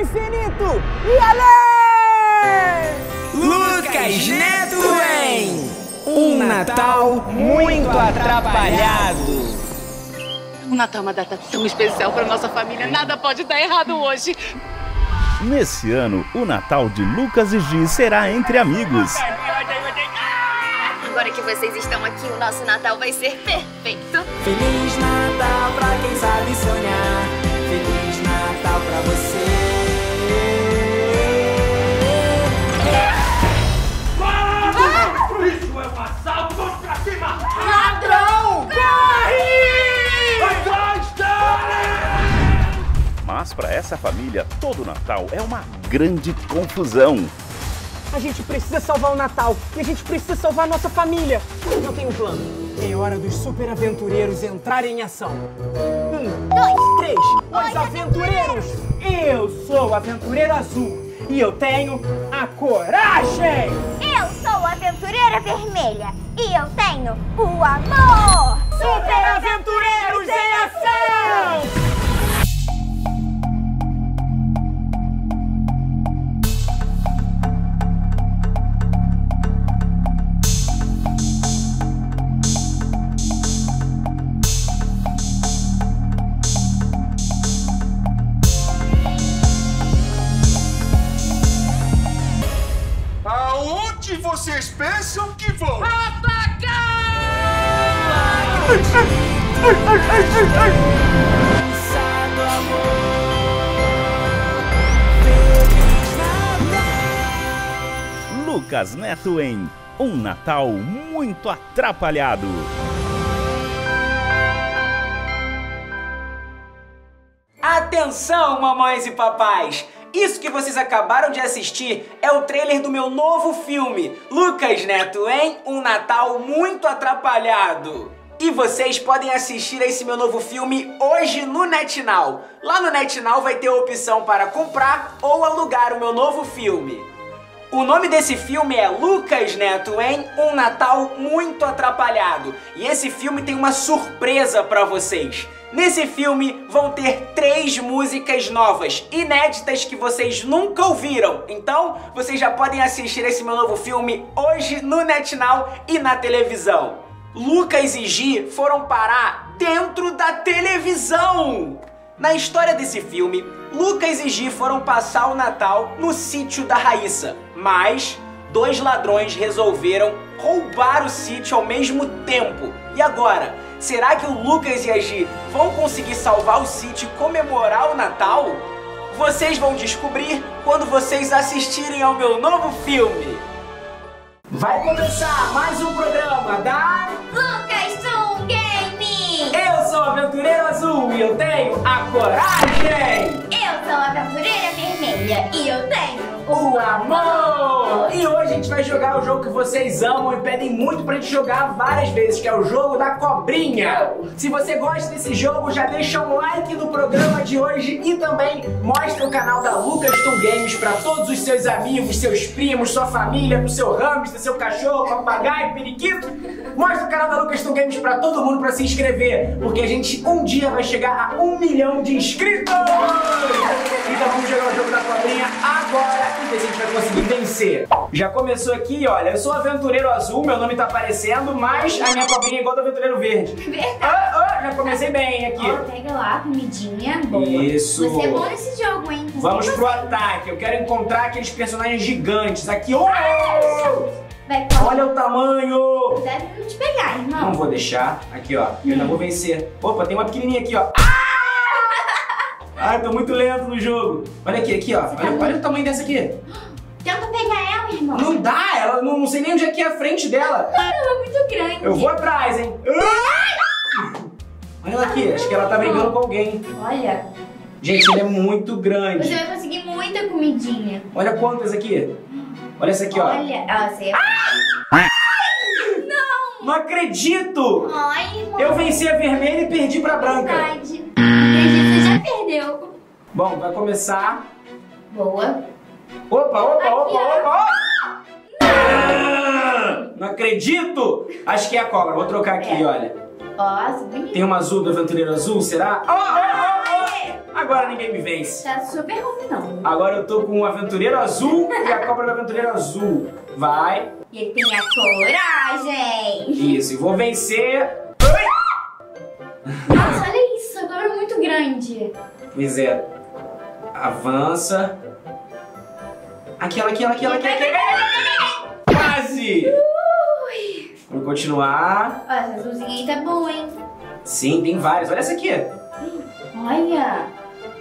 infinito e além! Lucas Neto em Um Natal Muito Atrapalhado. O Natal é uma data tão especial para nossa família, nada pode dar errado hoje. Nesse ano, o Natal de Lucas e Gi será entre amigos. Agora que vocês estão aqui, o nosso Natal vai ser perfeito. Feliz Natal pra quem sabe sonhar. Feliz Natal pra você. Mas para essa família, todo Natal é uma grande confusão. A gente precisa salvar o Natal e a gente precisa salvar a nossa família. Eu tenho um plano. É hora dos super aventureiros entrarem em ação. Um, dois, três. Os aventureiros! Eu sou o aventureiro azul e eu tenho a coragem! Eu sou a aventureira vermelha e eu tenho o amor! Super aventureiros em ação! Lucas Neto em Um Natal Muito Atrapalhado. Atenção, mamães e papais! Isso que vocês acabaram de assistir é o trailer do meu novo filme, Lucas Neto em Um Natal Muito Atrapalhado. E vocês podem assistir a esse meu novo filme hoje no NetNow. Lá no NetNow vai ter a opção para comprar ou alugar o meu novo filme. O nome desse filme é Lucas Neto em Um Natal Muito Atrapalhado. E esse filme tem uma surpresa pra vocês. Nesse filme vão ter três músicas novas, inéditas que vocês nunca ouviram. Então, vocês já podem assistir esse meu novo filme hoje no NetNow e na televisão. Lucas e Gi foram parar dentro da televisão. Na história desse filme, Lucas e Gi foram passar o Natal no sítio da Raíssa, mas dois ladrões resolveram roubar o sítio ao mesmo tempo. E agora, será que o Lucas e a Gi vão conseguir salvar o sítio e comemorar o Natal? Vocês vão descobrir quando vocês assistirem ao meu novo filme. Vai começar mais um programa da Lucas Zoom Game! Eu sou o Aventureiro Azul e eu tenho a coragem! Eu sou a aventureira vermelha e eu tenho o amor! E hoje a gente vai jogar o jogo que vocês amam e pedem muito pra gente jogar várias vezes, que é o jogo da cobrinha. Se você gosta desse jogo, já deixa um like no programa de hoje e também mostra o canal da Lucas Toon Games pra todos os seus amigos, seus primos, sua família, pro seu hamster, seu cachorro, papagaio, periquito. Mostra o canal da Lucas Toon Games pra todo mundo pra se inscrever, porque a gente um dia vai chegar a um milhão de inscritos! Então vamos jogar o jogo da cobrinha agora e ver se a gente vai conseguir vencer. Já começou aqui, olha, eu sou aventureiro azul, meu nome tá aparecendo, mas a minha cobrinha é igual do aventureiro verde. Verdade. Ah, ah, já comecei bem aqui. Ó, pega lá a comidinha. Boa. Isso. Você é bom nesse jogo, hein? Vamos Você pro ataque, eu quero encontrar aqueles personagens gigantes aqui. Oh! Vai. Olha o tamanho! Deve não te pegar, irmão. Não vou deixar. Aqui, ó. Eu ainda vou vencer. Opa, tem uma pequenininha aqui, ó. Ah, eu tô muito lento no jogo. Olha aqui, aqui, ó. Olha, olha o tamanho dessa aqui. Tenta pegar ela, irmão. Não dá, ela não, não sei nem onde é que é a frente dela. Ela é muito grande. Eu vou atrás, hein? Olha ela aqui, acho que ela tá brigando com alguém. Olha, Gente, ele é muito grande. você vai conseguir muita comidinha. Olha quantas aqui. Olha essa aqui, ó. Olha, ó, você... Não acredito! Ai, irmão. Eu venci a vermelha e perdi pra branca. Verdade. Perdeu. Bom, vai começar. Boa. Opa, opa, Aqui, opa, ó. opa! Ah, Não acredito! Acho que é a cobra. Vou trocar aqui, É. olha. Ó, bonito. Tem uma azul do aventureiro azul, será? Ó, ó, ó, ó! agora ninguém me vence. Tá super combinando. Agora eu tô com o aventureiro azul e a cobra do aventureiro azul. Vai. E ele tem a coragem. Isso, e vou vencer. É. Avança. Aquela, aquela, aquela, aquela. aquela. Quase! Vamos continuar. Ó, essa azulzinha aí tá boa, hein? Sim, tem vários. Olha essa aqui. Olha.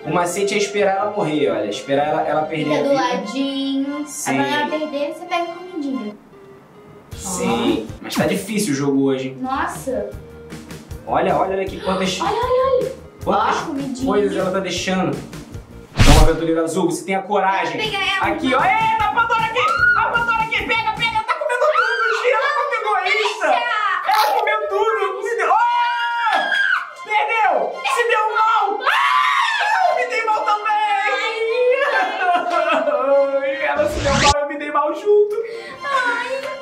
O macete é esperar ela morrer, olha. Esperar ela, ela perder Fica do ladinho. Sim. Quando ela perder, você pega a comidinha. Sim. Mas tá difícil o jogo hoje. Nossa. Olha, olha, olha aqui quantas, Olha, olha, olha. Quantas comidinha. coisas ela tá deixando. Então, aventureiro azul, você tem a coragem. Pega ela. Aqui, ó. Eita, a Pandora aqui! A Pandora aqui! Pega, pega! Tá comendo tudo, Gia! Ela é muito egoísta! Ela comeu tudo! Se deu... Ah! Perdeu! Se deu mal! Ah! Eu me dei mal também! Ela se deu mal, eu me dei mal junto!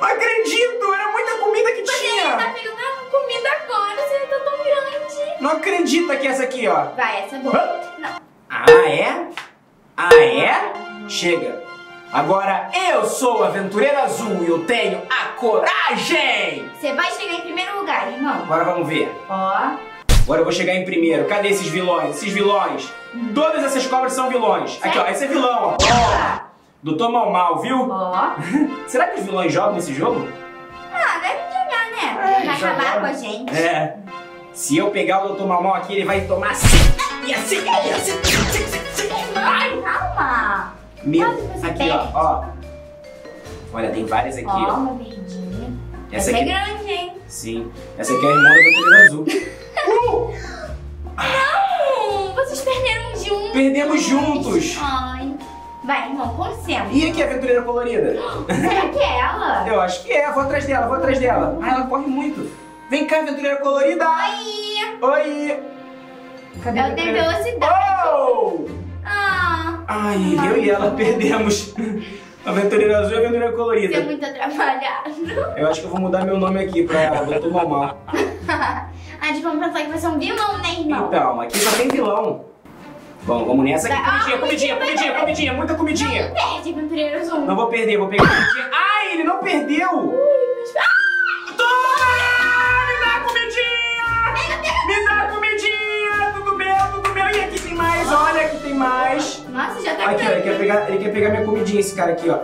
Não acredito! Era muita comida que tá tinha! pegando Não acredita que essa aqui, ó. Vai, essa é boa. Não. Ah, é? Ah, é? Chega. Agora eu sou o aventureiro azul e eu tenho a coragem! Você vai chegar em primeiro lugar, irmão. Agora vamos ver. Ó. Agora eu vou chegar em primeiro. Cadê esses vilões? Esses vilões. Todas essas cobras são vilões. Aqui, ó. Esse é vilão, ó. Ó. Doutor Mal Mal, viu? Ó. Será que os vilões jogam nesse jogo? Ah, deve jogar, né? É, Vai acabar jogaram. com a gente. É. Se eu pegar o Doutor Mal Mal aqui, ele vai tomar assim. E assim, e assim, assim, assim, assim. Ai, calma. Meu. Aqui, ó, ó. Olha, tem várias aqui, Ó, ó. verdinha. Essa Essa aqui. é grande, hein? Sim. Essa aqui é a irmã do aventureiro azul. Não, vocês perderam juntos. Perdemos juntos. Ai. Vai, irmão, concentra. E aqui a aventureira colorida? Será que é ela? Eu acho que é. Vou atrás dela, vou atrás dela. Ah, ela corre muito. Vem cá, aventureira colorida. Oi. Oi. Cadê Eu tenho velocidade. Oh! Ah, Ai, eu e ela perdemos. Aventureira azul e aventureira você é colorida. muito atrapalhado. Eu acho que eu vou mudar meu nome aqui pra Doutor Malmal. A gente vamos pensar que vai ser um vilão, né, irmão? Então, aqui só tem vilão. Bom, vamos nessa aqui. Ah, Comidinha, comidinha, comidinha, comidinha, muita comidinha. Não perde, aventureiro azul. Não vou perder, vou pegar comidinha. Ai, ele não perdeu! Toma! Aqui mais, olha, aqui tem mais. Nossa, já tá Aqui, ó, ele quer pegar, ele quer pegar minha comidinha, esse cara aqui, ó.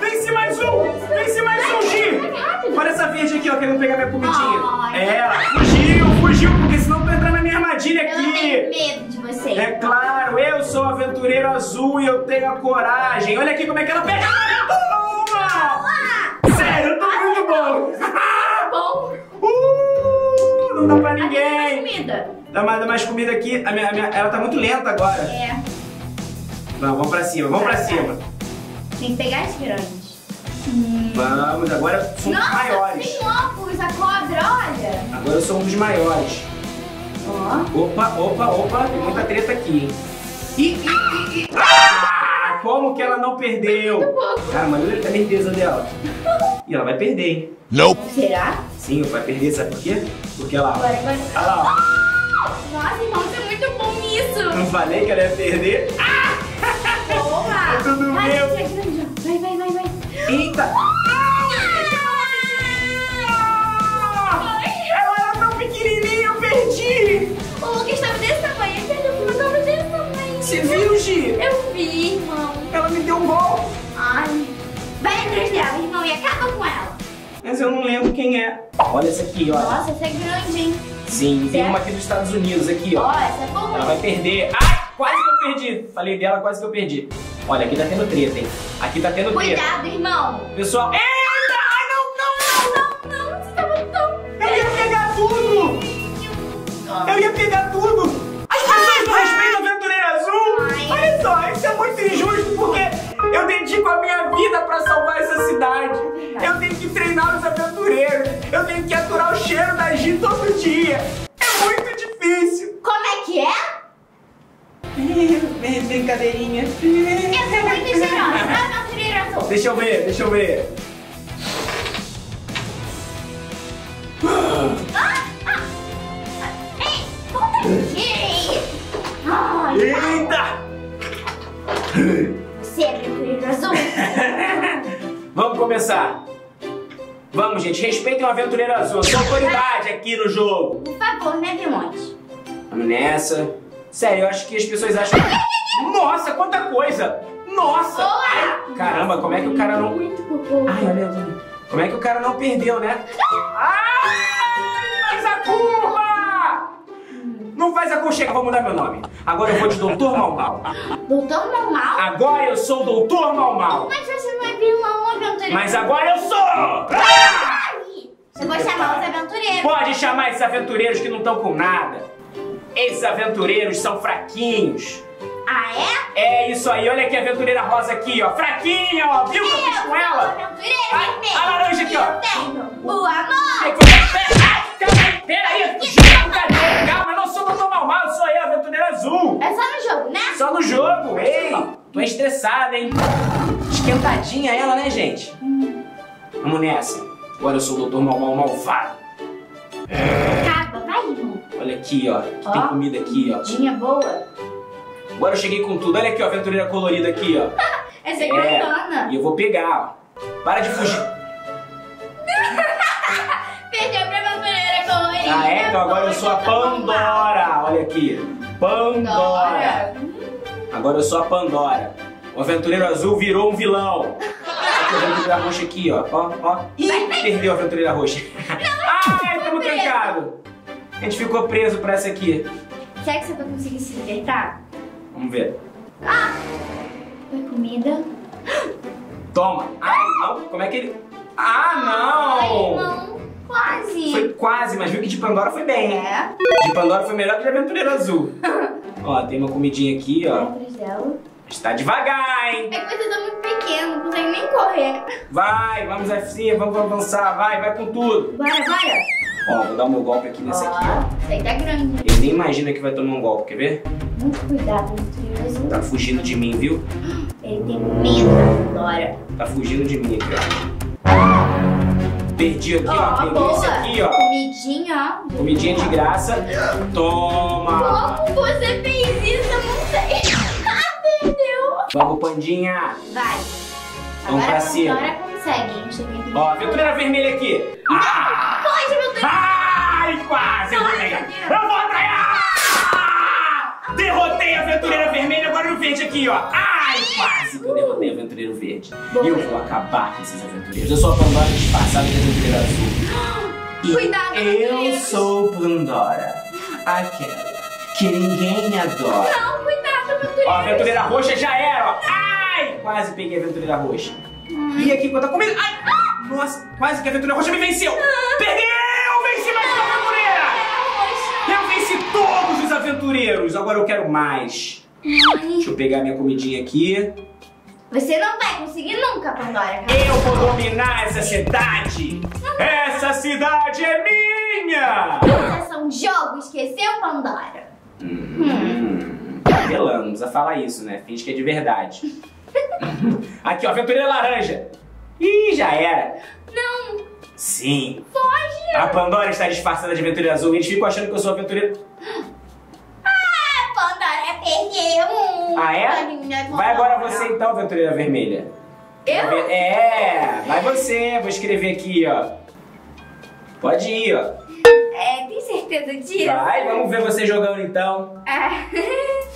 Vence mais um! Vence mais um, Gi! Olha essa verde aqui, ó, querendo pegar minha comidinha. É, ela fugiu, fugiu, porque senão tu entrar na minha armadilha Eu aqui. tenho medo de você. É claro, eu sou o aventureiro azul e eu tenho a coragem. Olha aqui como é que ela pega. Toma! Sério, eu tô muito bom. Tá bom. Uh, não dá pra Aqui ninguém. comida. Dá mais, dá mais comida aqui. A minha, a minha- ela tá muito lenta agora. É. Vamos, vamos pra cima, vamos pra cima. Tem que pegar as grandes. Vamos, agora somos Nossa, maiores. tem óculos, a cobra, olha. Agora eu sou um dos maiores. Ó. Opa, opa, opa, tem muita treta aqui, hein? Ih, ih. Ah, como que ela não perdeu? Ah, mas olha a lenteza dela. E ela vai perder, hein? Será? Sim, vai perder, sabe por quê? Porque ela. Agora, agora. Olha lá, Nossa, irmão, você é muito bom nisso. não falei que ela ia perder? Ah, Boa. É tudo Vai, meu. Vai, vai, vai, vai. eita! Ah, Ela era tão pequenininha, eu perdi! O Lucas estava desse tamanho, ele perdeu uma cobra desse tamanho. Você viu, Gi? Eu vi, irmão. Ela me deu um gol! Ai. Vai atrás dela, irmão, e acaba com ela. Mas eu não lembro quem é. Olha essa aqui, ó. Nossa, essa é grande, hein? Sim, tem uma aqui dos Estados Unidos, aqui, Ó, ó. essa é boa. Ela vai perder. Ai, quase que eu perdi. Falei dela, quase que eu perdi. Olha, aqui tá tendo treta, hein? Aqui tá tendo treta. Cuidado, irmão. Pessoal, eita! Ai, não, não, não! Não, você tava tão... Eu ia pegar tudo! Eu ia pegar tudo! Deixa eu ver. Eita! Você é aventureiro azul? Vamos começar. Vamos, gente, respeitem o aventureiro azul. Sua autoridade aqui no jogo. Por favor, né, Vimonte? Vamos nessa. Sério, eu acho que as pessoas acham... Nossa, quanta coisa! Nossa! Ai, caramba, como é que o cara não. Ai, olha ali. Como é que o cara não perdeu, né? Ai, faz a curva! Não faz a curva, chega, vou mudar meu nome. Agora eu vou de Doutor Mal Mal. Doutor normal? Agora eu sou o Doutor Mal Mal. Mas você não é vilão, aventureiro. Mas agora eu sou! Ah! Eu vou chamar os aventureiros. Pode chamar esses aventureiros que não estão com nada. Esses aventureiros são fraquinhos. Ah, é? É isso aí, olha aqui a aventureira rosa aqui, ó. Fraquinha, ó. Viu o que eu fiz com ela? aventureiro A- a laranja aqui, ó. Eu tenho o amor. Ai, Peraí, peraí, Gira, cadê? Calma, eu não sou o Doutor Mal Mal, eu sou eu, a aventureira azul. É só no jogo, né? Só no jogo, ei. Tô estressada, hein? Esquentadinha ela, né, gente? Vamos nessa. Agora eu sou o Doutor Mal Mal Malvado. Acaba, vai, irmão. Olha aqui, ó. Que Ó. tem comida aqui, ó. Dinha boa. Agora eu cheguei com tudo. Olha aqui, ó, a aventureira colorida aqui, ó. Essa é É. grandona. E eu vou pegar, ó. Para de fugir. Perdeu pra aventureira colorida. Ah, é? Então agora eu sou a Pandora. Olha aqui. Pandora. Agora eu sou a Pandora. O aventureiro azul virou um vilão. Aqui, a aventureira roxa aqui, ó. Ó, ó. Ih, perdeu a aventureira roxa. Ai, estamos trancados. A gente ficou preso pra essa aqui. Será que você vai conseguir se libertar? Vamos ver. Foi comida. Toma. Ai, não. Como é que ele... Ah, Ai, não. Quase. Foi quase, mas viu que de Pandora foi bem? É. De Pandora foi melhor que de Aventureiro Azul. ó, tem uma comidinha aqui, ó. Está devagar, hein? É que você tá muito pequeno, não consegue nem correr. Vai, vamos assim, vamos avançar, vai, vai com tudo. Bora, bora. Ó, vou dar o meu golpe aqui nesse aqui, ó. Ó, isso aí tá grande. Ele nem imagina que vai tomar um golpe, quer ver? Muito cuidado, azul. Tá fugindo de mim, viu? Ele tem medo Pandora. Tá fugindo de mim aqui, ó. Perdi aqui, ó. Ó, Peguei boa. esse aqui, ó. Comidinha, ó. Comidinha de graça. Toma! Como você fez isso? Eu não sei. Ah, perdeu. Vamos, pandinha! Vai. Vamos Agora pra cima. Pandora consegue. Cheguei aqui. Ó, aventureira vermelha aqui. Ah! Pode, aventureiro. Ai, quase! Eu vou Ai, meu Deus. Eu vou! Derrotei a aventureira vermelha, agora o verde aqui, ó! Ai, quase que eu derrotei o aventureiro verde. E eu vou acabar com esses aventureiros. Eu sou a Pandora disfarçada de aventureira azul. E Cuidado, Eu sou Pandora, aquela que ninguém adora. Não, cuidado, aventureiro. Ó, a aventureira roxa já era, ó. Ai! Quase peguei a aventureira roxa. E aqui, quanta comida. Ai! Nossa, quase que a aventureira roxa me venceu. Perdeu! Venci aventureiros. Agora eu quero mais. Deixa eu pegar minha comidinha aqui. Você não vai conseguir nunca, Pandora. Eu vou dominar essa cidade. Essa cidade é minha! Essa é um jogo, esqueceu, Pandora? Hum, apelando, não precisa falar isso, né? Finge que é de verdade. Aqui, ó, aventureira laranja. Ih, já era. Não, Sim. foge. A Pandora está disfarçada de aventureira azul e eles ficam achando que eu sou aventureiro. Ah, Pandora perdeu. Ah, é? Vai agora você então, aventureira vermelha. Eu? É, vai você. Vou escrever aqui, ó. Pode ir, ó. É, tem certeza disso? Vai, vamos ver você jogando então. Ah.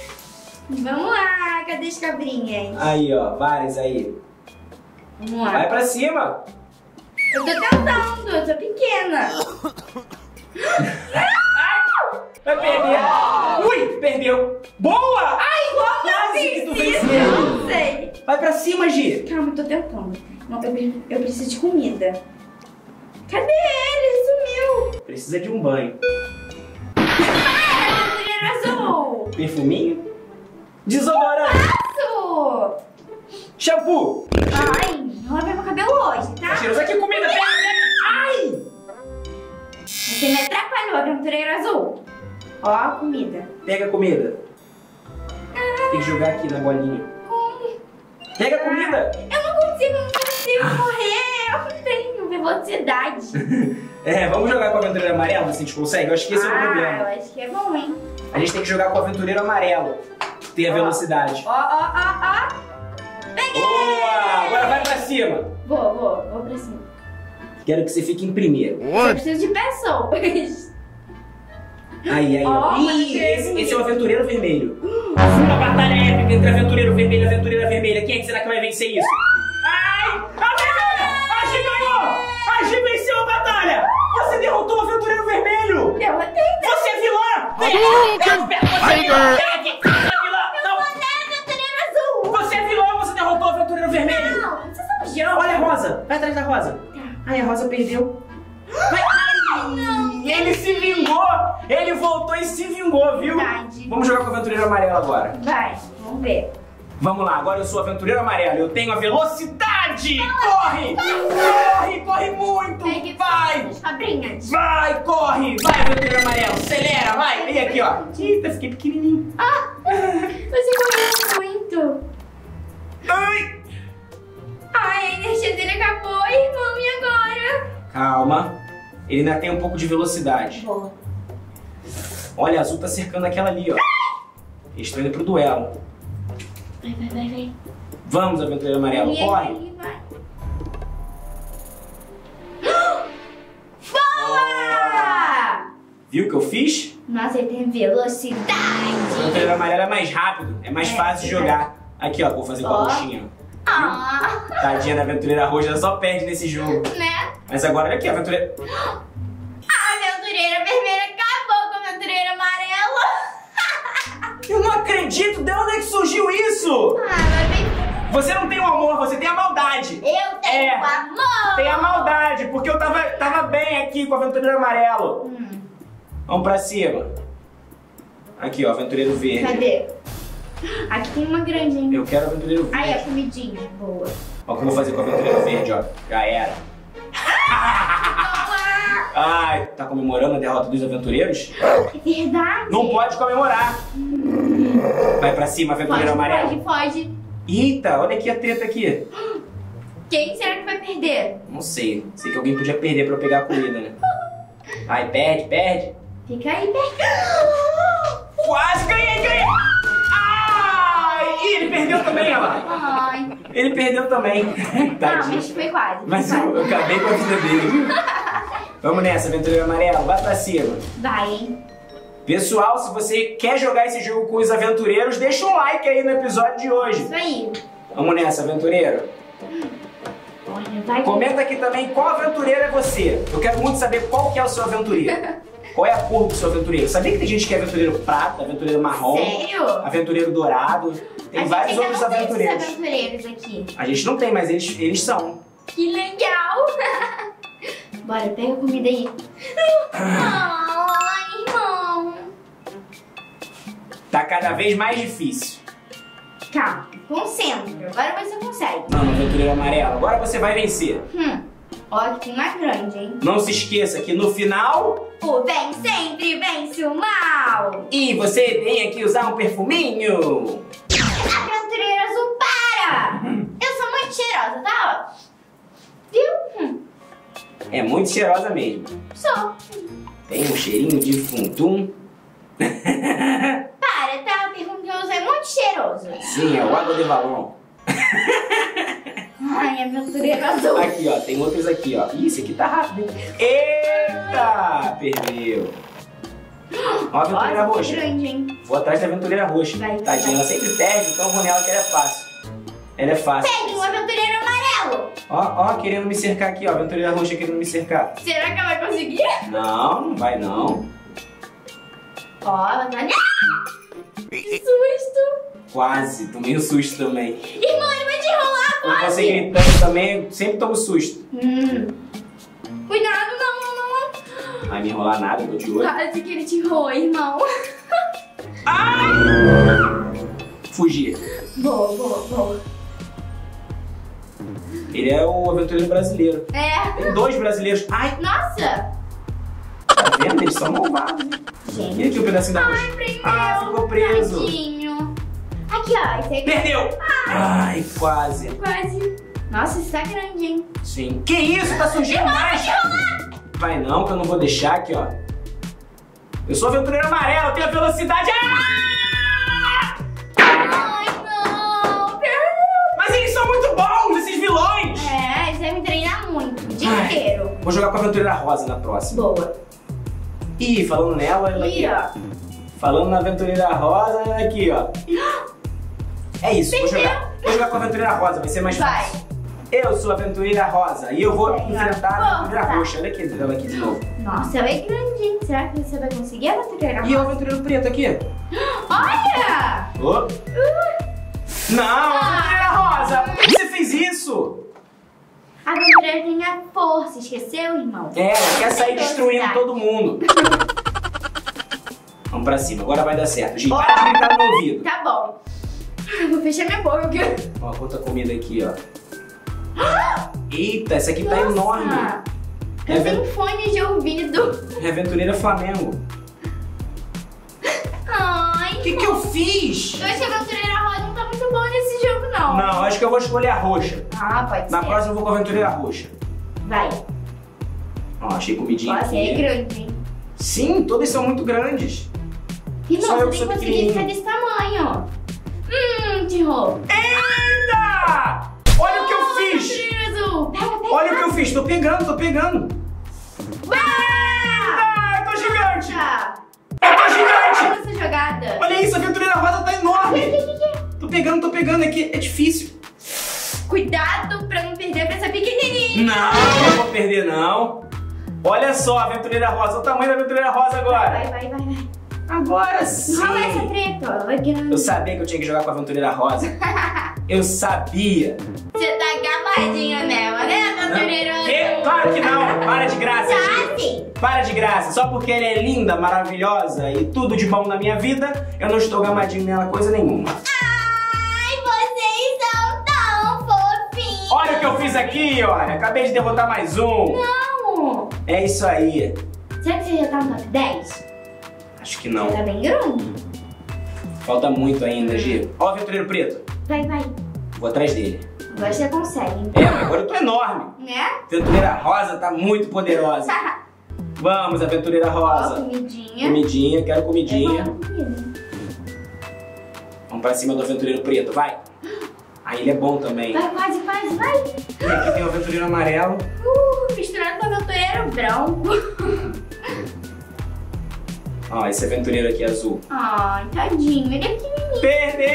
Vamos lá, cadê as cabrinhas? Aí, ó, várias aí. Vamos lá. Vai pra cima. Eu tô tentando, eu sou pequena. Vai perder. Ui, perdeu. Boa! Ai, como eu Quase que tu venceu. Eu não sei. Vai pra cima, Gi. Calma, eu tô tentando. Não, eu, eu preciso de comida. Cadê ele? Sumiu. Precisa de um banho. Ah, azul. Perfuminho. Desodorante. Azul. Shampoo. Ai, não lavei meu cabelo hoje, Tá tá? cheiroso aqui, comida. Ai! Você me atrapalhou, aventureiro azul. Ó, a comida. Pega a comida. Tem que jogar aqui na bolinha. Pega a comida. Eu não consigo, não consigo correr. Eu não tenho velocidade. É, vamos jogar com o aventureiro amarelo, se a gente consegue. Eu acho que esse é o ah, problema. eu acho que é bom, hein? A gente tem que jogar com o aventureiro amarelo. Ter a Ó. velocidade. Ó, ó, ó, ó. cima. Vou, vou, vou pra cima. Quero que você fique em primeiro. Eu preciso de pessoas. Aí, aí, ó. Ó, Ih, esse, esse é o aventureiro vermelho. Uma batalha épica entre aventureiro vermelho e aventureira vermelha. Quem é que será que vai vencer isso? Ai! A vermelha! A Gi ganhou! A Gi venceu a batalha! Você derrotou o aventureiro vermelho! Derrotei. Você é vilã! Vem aqui! Eu espero você é vilã! Vem aqui! Você é vilã! Não! Aventureiro azul. Você é vilã! Você derrotou o aventureiro vermelho! Não, vocês são. Olha a rosa! Vai atrás da rosa! Ai, a rosa perdeu. Ele voltou e se vingou, viu? Verdade. Vamos jogar com o aventureiro amarelo agora. Vai, vamos ver. Vamos lá, agora eu sou o aventureiro amarelo. Eu tenho a velocidade! Corre! Corre! Corre muito! Vai! as cabrinhas. Vai, corre! Vai, aventureiro amarelo! Acelera, vai! Vem aqui, ó. Eita, fiquei pequenininho. Ah, você correu muito. Ai! Ai, a energia dele acabou, irmão, e agora? Calma. Ele ainda tem um pouco de velocidade. Boa. Olha, a azul tá cercando aquela ali, ó. Eles estão indo pro duelo. Vai, vai, vai, vai. Vamos, aventureiro amarelo, Vai, corre! vai, vai. Boa! Viu o que eu fiz? Nossa, ele tem velocidade. O aventureiro amarelo é mais rápido, é mais É, fácil de jogar. Aqui, ó, vou fazer com a roxinha. Ah, Tadinha da aventureira roxa, ela só perde nesse jogo. né? Mas agora, olha aqui, a aventureira... Você não tem o amor, você tem a maldade. Eu tenho É. amor. Tem a maldade, porque eu tava, tava bem aqui com o aventureiro amarelo. Hum, Vamos pra cima. Aqui, ó, aventureiro verde. cadê? Aqui tem uma grandinha. Eu quero aventureiro verde. Aí, a comidinha. Boa. Ó, o que eu vou fazer com o aventureiro verde, ó. Já era. Ai, tá comemorando a derrota dos aventureiros? É verdade. Não pode comemorar. Vai pra cima, aventureiro Foge, amarelo. foge, foge. Eita, olha aqui a treta aqui. Quem será que vai perder? Não sei. Sei que alguém podia perder pra eu pegar a comida, né? Ai, perde, perde. Fica aí perto. Quase ganhei, ganhei! Ai! Ih, ele perdeu também, lá. Ai. Ele perdeu também. Tadinho. mas foi quase. Mas eu, eu acabei com a vida dele. Vamos nessa, aventureiro amarelo. Vai pra cima. Vai, hein? Pessoal, se você quer jogar esse jogo com os aventureiros, deixa um like aí no episódio de hoje. Isso aí. Vamos nessa, aventureiro. Olha, vai. Comenta aqui também qual aventureiro é você. Eu quero muito saber qual que é o seu aventureiro. Qual é a cor do seu aventureiro? Sabia que tem gente que é aventureiro prata, aventureiro marrom, Sério? aventureiro dourado? Tem a vários outros aventureiros. aventureiros aqui. A gente não tem, mas eles, eles são. Que legal. Bora, pega a comida aí. Ai, Tá cada vez mais difícil. Calma, concentra. Agora você consegue. Não, aventureiro amarelo. Agora você vai vencer. Hum. Ó, que tem uma grande, hein? Não se esqueça que no final. O bem sempre vence o mal. E você tem aqui usar um perfuminho. Aventureira azul, para! Eu sou muito cheirosa, tá? Viu? Hum, É muito cheirosa mesmo. sou. Tem um cheirinho de funtum. Tá? É muito cheiroso. Sim, é o água de balão. Ai, aventureira azul. Aqui, ó, tem outros aqui, ó. Ih, esse aqui tá rápido. hein? Eita! Perdeu. Ó aventureira Ó, roxa. grande, hein? Vou atrás da aventureira roxa. Vai, Tadinha, ela sempre perde, então vou nela que ela é fácil. Ela é fácil. Pegue um aventureiro amarelo. Ó, ó, querendo me cercar aqui, ó. Aventureira roxa querendo me cercar. Será que ela vai conseguir? Não, não vai não. Ó, ela tá... Ah! Que susto. Quase, tomei um susto também. Irmão, ele vai te enrolar quase. você gritando também, eu sempre tomo susto. Hum. Cuidado, não, não, não. Vai me enrolar nada, eu tô de olho. Quase que ele te enrolou, irmão. Fugir. Boa, boa, boa. Ele é o aventureiro brasileiro. É. Tem dois brasileiros. Ai, Nossa. Tá vendo? Eles são malvados. Gente. E aqui o pedacinho da Ai, prendeu. Ah, ficou preso. Tadinho. Aqui, ó. Esse aqui Perdeu! Ai, quase. quase. Nossa, isso tá grande, hein? Sim. Que isso? Tá surgindo mais? Vai não, que eu não vou deixar aqui, ó. Eu sou aventureiro amarelo, eu tenho a velocidade. Ah! Ai, não. Perdeu. Mas eles são muito bons, esses vilões! Vou jogar com a aventureira rosa na próxima. Boa. Ih, falando nela, ela aqui. Falando na aventureira rosa, ela aqui, ó. É isso, vou jogar, vou jogar com a aventureira rosa, vai ser mais Vai. fácil. Eu sou a aventureira rosa e eu vou enfrentar a aventureira Tá. roxa. Olha aqui, ela aqui de novo. Nossa, ela é grande, hein? Será que você vai conseguir aventureira? E o aventureiro preto aqui? Olha! Ô. Não, aventureira rosa! Você fez isso? A aventureira tem a força, esqueceu, irmão? É, ela quer sair destruindo todo mundo. Vamos pra cima, agora vai dar certo. Gi, para de gritar no meu ouvido. Tá bom. Vou fechar minha boca. Ó, outra comida aqui, ó. Eita, essa aqui tá enorme. Eu tenho fone de ouvido. Aventureira Flamengo. Ai, O que, que eu fiz? Não. Não, acho que eu vou escolher a roxa. Ah, pode Na ser. próxima eu vou com a aventureira roxa. Vai. Ó, achei comidinha Nossa, é aqui. grande, hein? Sim, todas são muito grandes. Irmão, Só eu você que tem que conseguir ficar pequenininho. desse tamanho. Hum, terror. Eita! Olha o que eu fiz! Azul. Pega, pega. Olha o que eu fiz, tô pegando, tô pegando. Ah, eu tô gigante! Eu tô gigante! Olha essa jogada. Olha isso, a aventureira rosa tá enorme! Tô pegando, tô pegando aqui, é difícil. Cuidado pra não perder pra essa pequenininha. Não, não vou perder não. Olha só, a aventureira rosa, o tamanho da aventureira rosa agora. Vai, vai, vai, vai. Agora sim. É essa treta, grande. Eu sabia que eu tinha que jogar com a aventureira rosa. Eu sabia. Você tá gamadinha nela, né, aventureira Que? azul? Claro que não. Para de graça. Tá sim. Para de graça. Só porque ela é linda, maravilhosa e tudo de bom na minha vida, eu não estou gamadinho nela coisa nenhuma. Ai, eu fiz aqui, olha. Acabei de derrotar mais um. Não. É isso aí. Será que você já tá no top 10? Acho que Você não. tá bem grande. Falta muito ainda, Gi. Ó o aventureiro preto. Vai, vai. Vou atrás dele. Agora você consegue. É, mas agora eu tô enorme. Né? A aventureira rosa tá muito poderosa. Vamos, aventureira Ó, rosa. comidinha. Comidinha, quero É comidinha. bom, comida. Vamos pra cima do aventureiro preto, vai. Ah, ele é bom também. Vai, quase, quase, vai. E aqui tem o aventureiro amarelo. Uh, misturado com aventureiro branco. Ó, esse aventureiro aqui azul. Ai, tadinho. Ele é pequenininho. Perdeu!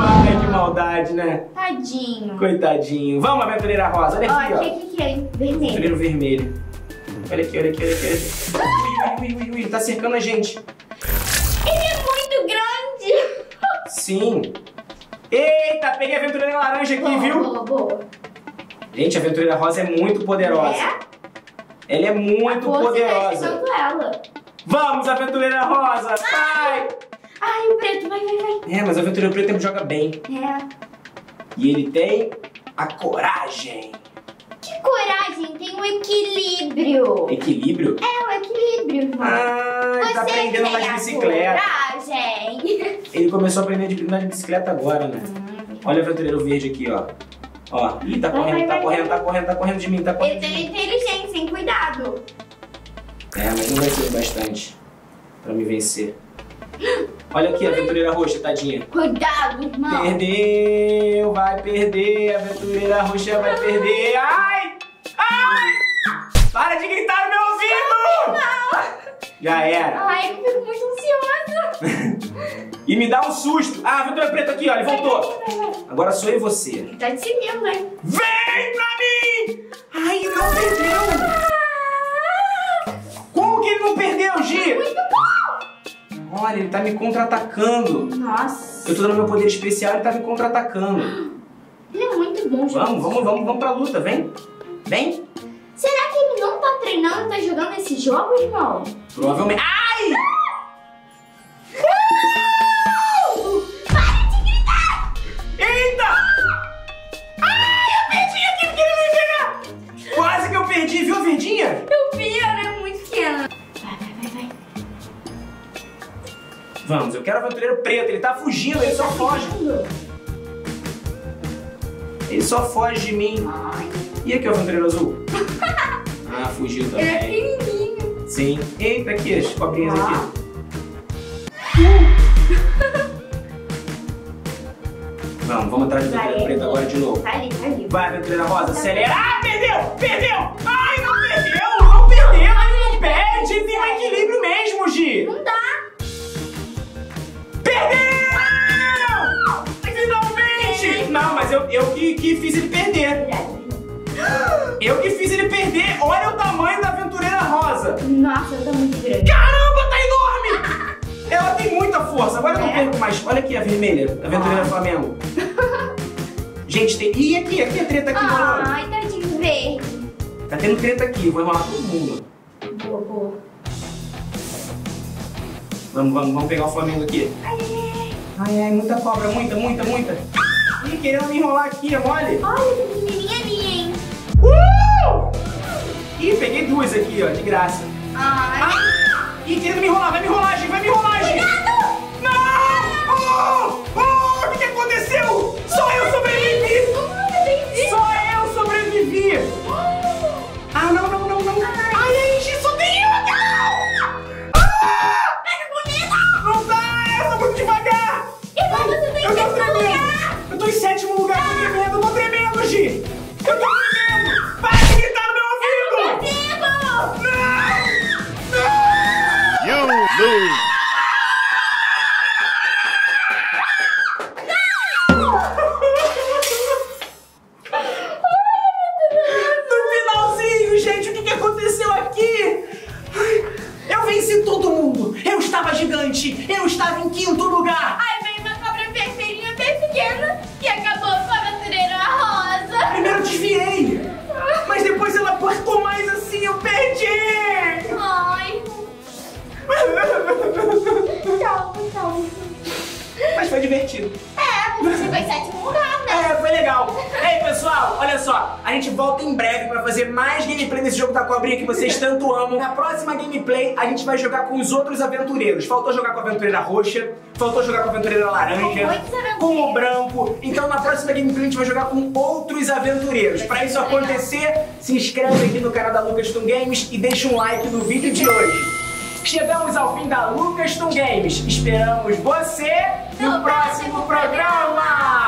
Ai, que maldade, né? Tadinho. Coitadinho. Vamos, aventureira rosa. Olha aqui, o ó. que que que é? Vermelho. Aventureiro vermelho. Olha aqui, olha aqui, olha aqui. Olha aqui. Ui, ui, ui, ui, ui, ele tá cercando a gente. Ele é muito grande. Sim. Eita, peguei a aventureira laranja aqui, boa, viu? Boa, boa. Gente, a aventureira rosa é muito poderosa. É? Ela é muito tá poderosa. esquecendo ela. Vamos, aventureira rosa! Vai! Ai, o preto, vai, vai, vai. É, mas o aventureiro preto joga bem. É. E ele tem a coragem. Que coragem, tem um equilíbrio. Equilíbrio? É, o equilíbrio, irmão. Ah, tá Você aprendendo a tem andar de a bicicleta. coragem. Ele começou a aprender de andar de bicicleta agora, né? Olha o aventureiro verde aqui, ó. Ó, ih, tá correndo, vai, tá correndo, vai. tá correndo, tá correndo de mim, tá Ele correndo de tem inteligência, hein? Cuidado. É, mas não vai ser o bastante pra me vencer. Olha aqui a aventureira roxa, tadinha. Cuidado, irmão. Perdeu, vai perder, a aventureira roxa vai perder. Ai! Ai! Para de gritar no meu ouvido! Já era. Ai, eu fico muito ansiosa. E me dá um susto. Ah, aventura preta aqui, ó, ele voltou. Vai, vai, vai. Agora sou eu e você. Tá te seguindo, hein? Vem pra mim! Ai, ele não perdeu! Como que ele não perdeu, Gi? Muito bom. Olha, ele tá me contra-atacando. Nossa. Eu tô dando meu poder especial, ele tá me contra-atacando. Ele é muito bom, gente. Vamos, vamos, vamos, vamos pra luta, vem. Vem. Será que ele não tá treinando e tá jogando esse jogo, irmão? Provavelmente. Ai! Para de gritar! Eita! Ai, eu perdi aqui porque ele não ia pegar! Quase que eu perdi, viu, Verdinha? Eu vi, ela é muito pequena. Vai, vai, vai, vai. Vamos, eu quero o aventureiro preto, ele tá fugindo, ele só foge. Ele só foge de mim. E aqui o aventureiro azul? Ah, fugiu é também. pequenininho. Sim. Eita, aqui, as cobrinhas Ah. aqui. Vamos, vamos atrás do preto ele. agora de novo. Tá ali, tá ali. Vai, aventureira rosa, acelera! Ah, Perdeu! Perdeu! Ai, não perdeu! Não perdeu! Ele não perde! Tem um equilíbrio mesmo, Gi! Não dá. Perdeu! Finalmente! Não, mas eu, eu que, que fiz ele perder. Eu que fiz ele perder. Olha o tamanho da aventureira rosa. Nossa, tô muito grande. Caramba, tá enorme! Ela tem muita força. Agora eu não perco mais. Olha aqui a vermelha, a aventureira Flamengo. Gente, tem. Ih, aqui, aqui a treta aqui. Ai, tadinho verde. Tá tendo treta aqui, vou enrolar todo mundo. Boa, boa. Vamos, vamos, vamos pegar o Flamengo aqui. Ai, ai, muita cobra, muita, muita, muita. Ih, querendo me enrolar aqui, é mole? Olha que pequenininha aqui, ó, de graça. Ai. Ah! Ih, querendo me enrolar, vai me enrolar, gente, vai me enrolar, estava gigante! Eu estava em quinto lugar! Ai, veio uma cobra vermelhinha bem pequena que acabou com a aventureira rosa. Primeiro eu desviei! Mas depois ela apertou mais assim, eu perdi! Ai. Calma, calma. Mas foi divertido. Foi sétimo lugar, né? É, foi legal. Ei, pessoal, olha só. A gente volta em breve pra fazer mais gameplay desse jogo da cobrinha que vocês tanto amam. Na próxima gameplay, a gente vai jogar com os outros aventureiros. Faltou jogar com a aventureira roxa, faltou jogar com a aventureira laranja, Com o branco. Então, na próxima gameplay, a gente vai jogar com outros aventureiros. Pra isso acontecer, se inscreve aqui no canal da Lucas Toon Games e deixa um like no vídeo de hoje. Chegamos ao fim da Lucas Toon Games. Esperamos você no, No próximo próximo programa.